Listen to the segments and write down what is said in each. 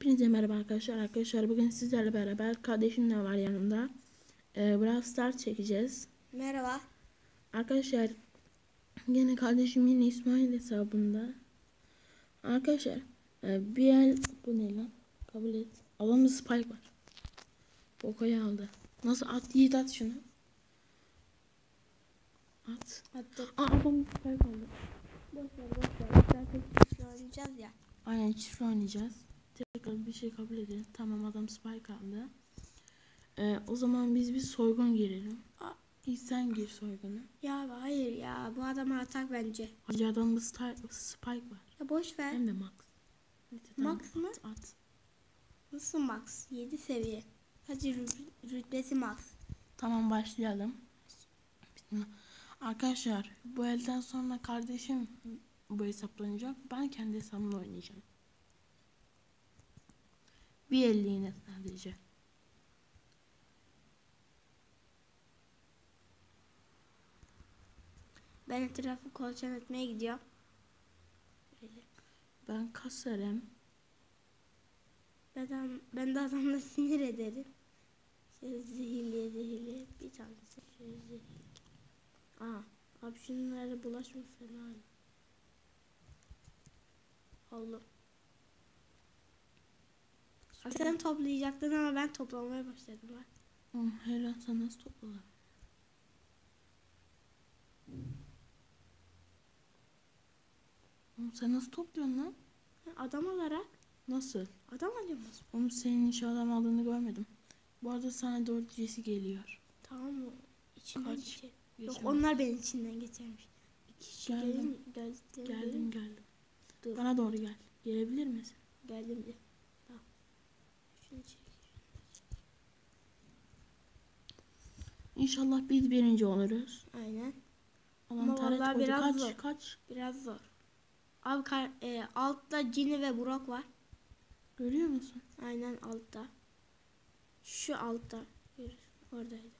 Hepinize merhaba arkadaşlar. Arkadaşlar bugün sizlerle beraber kardeşim de var yanımda. Ee, Brawl Stars çekeceğiz. Merhaba. Arkadaşlar yine kardeşim yine İsmail hesabında. Arkadaşlar e, bir el bu ne lan? Kabul et. Adamda spike var. Boko'yu aldı. Nasıl at yiğit at şunu. At. Hatta Aa adam spike aldı. boş ver boş ver. Kişi oynayacağız ya. Aynen çift oynayacağız. Bir şey kabul edelim. Tamam adam spike aldı. Ee, o zaman biz bir soygun girelim. Aa, sen gir soygunu. Ya hayır ya bu adama atak bence. Hacı adamda spike var. Ya boş ver. Hem de max. Neyse, Max mı? At, at. Nasıl max? 7 seviye. Hadi rü- rütbesi max. Tamam başlayalım. Arkadaşlar bu elden sonra kardeşim bu hesapta oynayacak. Ben kendi hesabımla oynayacağım. Bir elliğine sadece. Ben etrafı kolçan etmeye gidiyorum. Ben kasarım. Ben, ben de adamla sinir ederim. Şöyle zehirliye zehirliye bir tanesi şöyle zehirli. Aa, abi şunlara bulaşma falan. Allah. Sen toplayacaktın ama ben toplamaya başladım ha. Hı, Helal sana nasıl toplalar? Oğlum sen nasıl topluyorsun lan? Adam olarak Nasıl? adam alıyoruz. Oğlum senin hiç adam aldığını görmedim. Bu arada sana doğru Jesse geliyor. Tamam mı? İçinden Kaç? geçer. Yok Geçemez. onlar benim içinden geçermiş. Bir kişi Geldim. gelin, geldim. Geldim geldim. Dur. Bana doğru gel. Gelebilir misin? Geldim de. Tamam. Şunu çek. İnşallah biz birinci oluruz. Aynen. Adam Ama taret vallahi koydu. biraz Kaç zor. kaç. Biraz zor. Abi kar- e, altta Cini ve Burak var. Görüyor musun? Aynen altta. Şu altta. Oradaydı.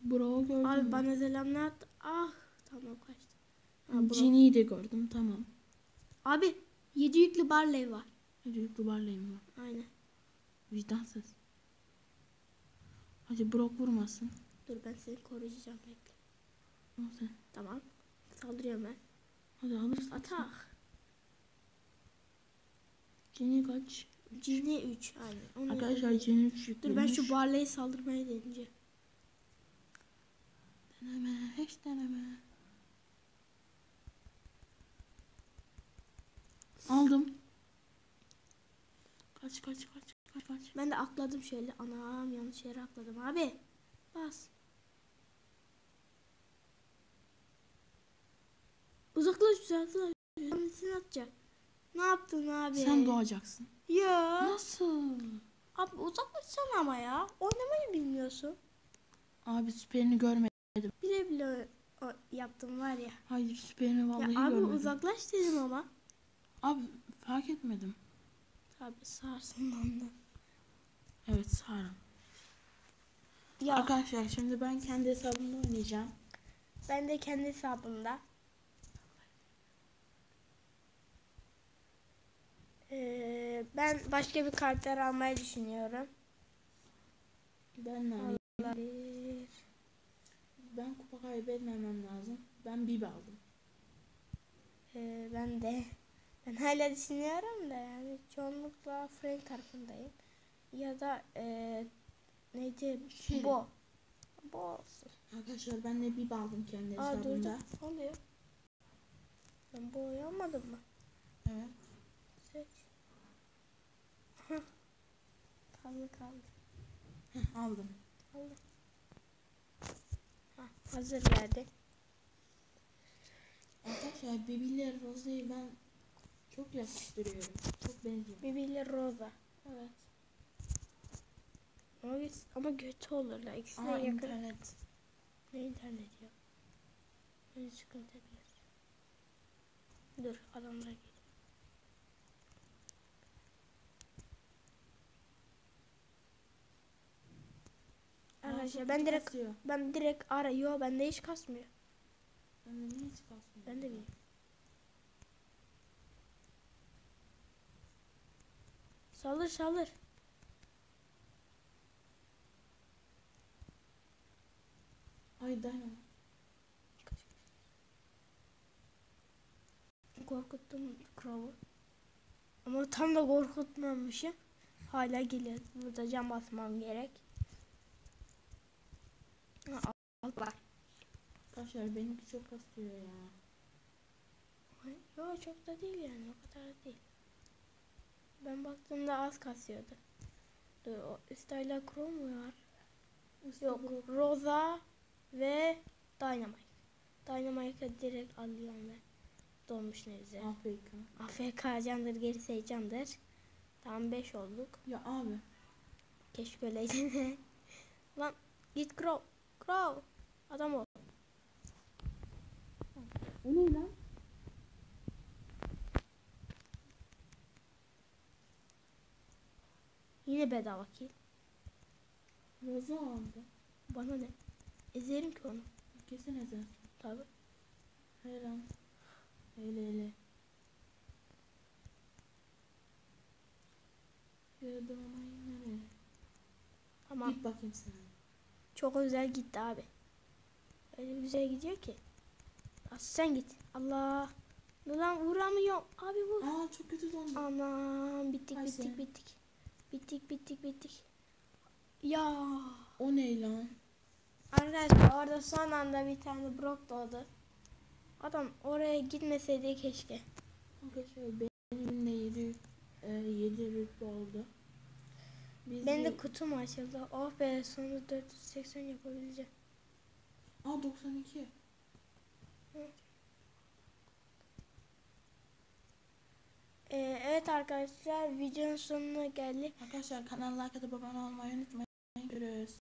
Burak'ı gördüm. Abi mü? bana selam ne attı? Ah tamam kaçtı. Ha. Ginny'yi de gördüm tamam. Abi 7 yüklü Barley var. Büyük barlayım var. Aynen. Vicdansız. Hadi Brock vurmasın. Dur ben seni koruyacağım bekle. Al sen. Tamam. Saldırıyorum ben. Hadi alırsın. Atak. Ginny kaç? Cini 3 aynen. Onu Arkadaşlar Ginny 3 Dur ben yüklemiş. şu Barley'e saldırmaya deneyeceğim. Deneme. Hiç deneme. Aldım. Kaç kaç kaç kaç kaç. Ben de atladım şöyle. Anam yanlış yere atladım abi. Bas. Uzaklaş uzaklaş. Hangisini atacak? Ne yaptın abi? Sen doğacaksın. Ya. Nasıl? Abi uzaklaşsana ama ya. Oynamayı bilmiyorsun. Abi süperini görmedim. Bile bile yaptım var ya. Hayır süperini vallahi ya abi görmedim. uzaklaş dedim ama. Abi fark etmedim. Abi sarsın ondan. Evet Sara. Ya Arkadaşlar şimdi ben kendi hesabımda oynayacağım. ben de kendi hesabımda. Ee, ben başka bir karakter almayı düşünüyorum. Ben ne alayım? Ben kupa kaybetmemem lazım. Ben Bibi aldım. Ee, ben de ben hala düşünüyorum da yani çoğunlukla Frank tarafındayım. Ya da e, neydi? Şey. Bo. Bo olsun. Arkadaşlar ben de Bibi aldım kendi Aa dur hesabımda. dur. Oluyor? Ben Bo'yu almadım mı? Evet. Seç. Hah. kaldı kaldı. Heh, aldım. Kaldı. Hah, hazır geldi. Arkadaşlar Bibi ile Rose'yi ben çok yakıştırıyorum. Çok benziyor. Bibi ile Rosa. Evet. Ama, ama kötü olurlar. İkisine Aa yakın. internet. Ne internet ya? Böyle sıkıntı yapıyoruz. Dur adamlar geliyor. Arkadaşlar ben direkt kasıyor. ben direkt ara yo bende hiç kasmıyor. Ben de niye hiç kasmıyor? Ben de bilmiyorum. Saldır saldır. Ay dayan. Korkuttum Crow'u. Ama tam da korkutmamışım. Hala geliyor. Burada cam basmam gerek. Ha, al, al bak. Arkadaşlar benimki çok kasıyor ya. Yok çok da değil yani o kadar da değil. Ben baktığımda az kasıyordu. Dur o üstte Chrome mu var? Yok Rosa ve Dynamite. Dynamite'ı direkt alıyorum ben. Dolmuş neyse. Afrika. AFK candır gerisi candır. Tam 5 olduk. Ya abi. Keşke öyleydi. Lan git Crow. Crow. Adam ol. O ne lan? Yine bedava kill. Roza aldı. Bana ne? Ezerim ki onu. Kesin ezer. Tabi. Hele lan. Hele hele. Gördüm ama yine ne? Tamam. Git bakayım sen. Çok özel gitti abi. Öyle güzel gidiyor ki. Asıl sen git. Allah. Lan vuramıyorum. Abi vur. Aa çok kötü dondu. Anam bittik Ay bittik sen. bittik. Bittik bittik bittik. Ya. O ne lan? Arkadaşlar orada son anda bir tane Brock doğdu. Adam oraya gitmeseydi keşke. Arkadaşlar benim de 7 e, 7 rütbe oldu. Biz Benim de kutum açıldı. Oh be sonunda 480 yapabileceğim. Aa 92. Ee, evet arkadaşlar videonun sonuna geldik. Arkadaşlar kanala like atıp abone olmayı unutmayın. Görüşürüz.